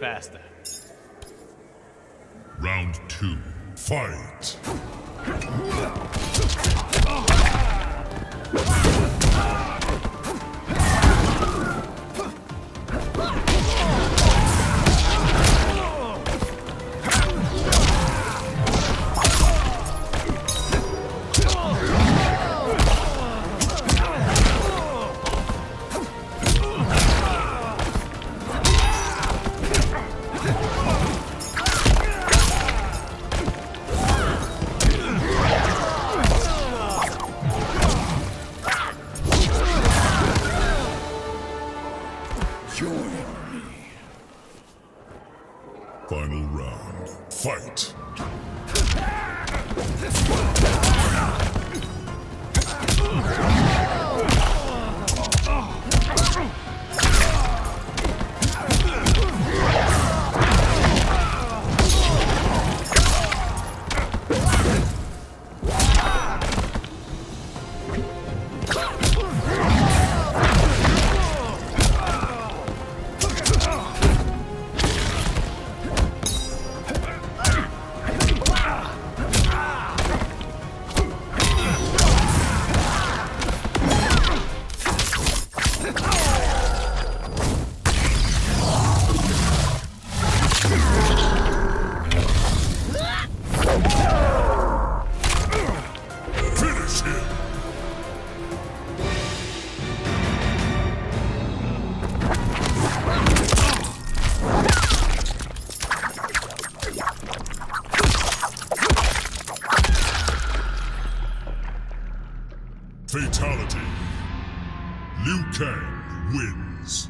Think faster. Round two. Fight! Join me. Final round. Fight! Fatality. Liu Kang wins.